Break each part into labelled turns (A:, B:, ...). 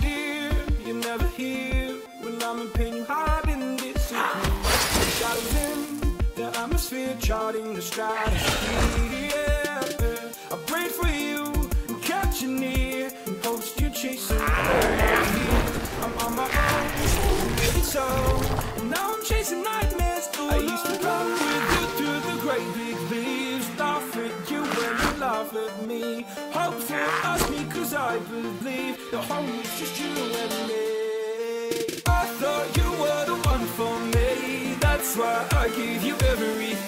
A: dear, you're never here. When I'm in pain, you hide and disappear. Shadows in the atmosphere, charting the stratosphere. Yeah, I prayed for you and kept you near. In hopes you chase me. Hope for us, me, cause I believe the home is just you and me. I thought you were the one for me. That's why I gave you everything.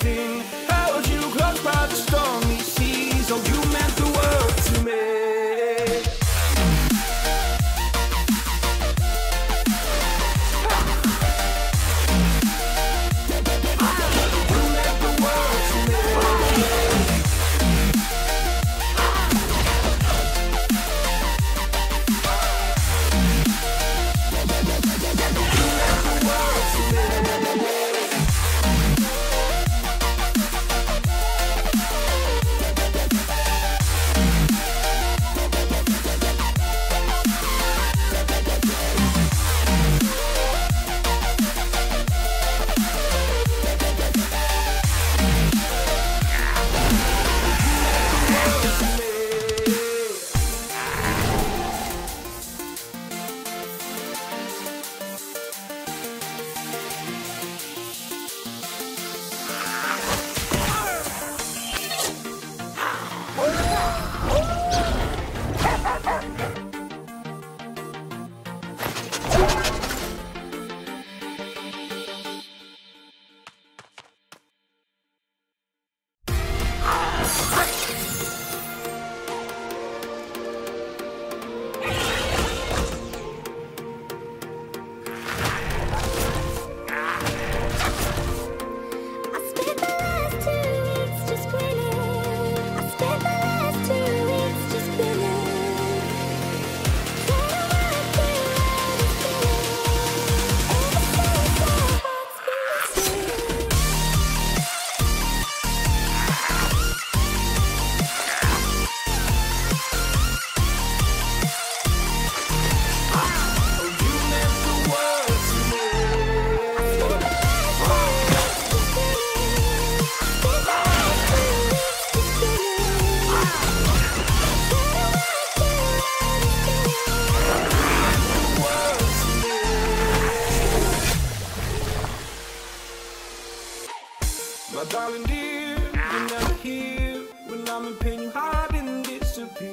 A: Darling dear, you're never here. When I'm in pain, you hide and disappear.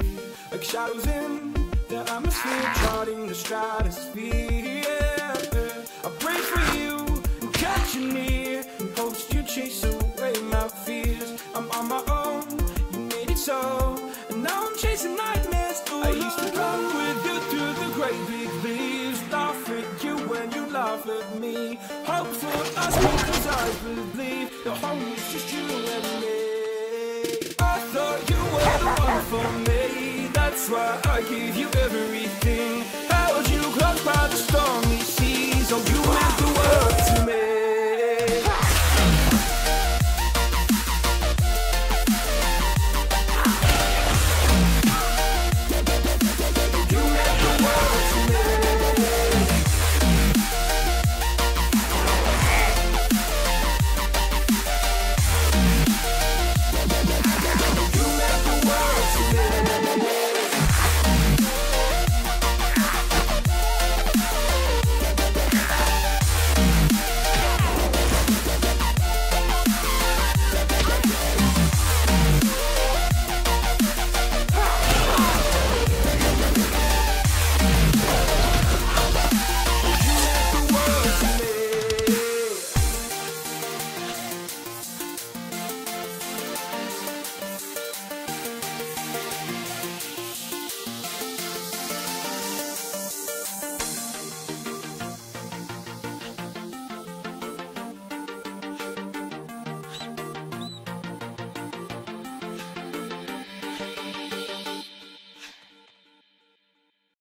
A: Like shadows in the atmosphere, charting the stratosphere. Yeah. I pray for you and catch you near. Hopes you chase away me. Hope for us because I believe the home is just you and me. I thought you were the one for me. That's why I gave you everything.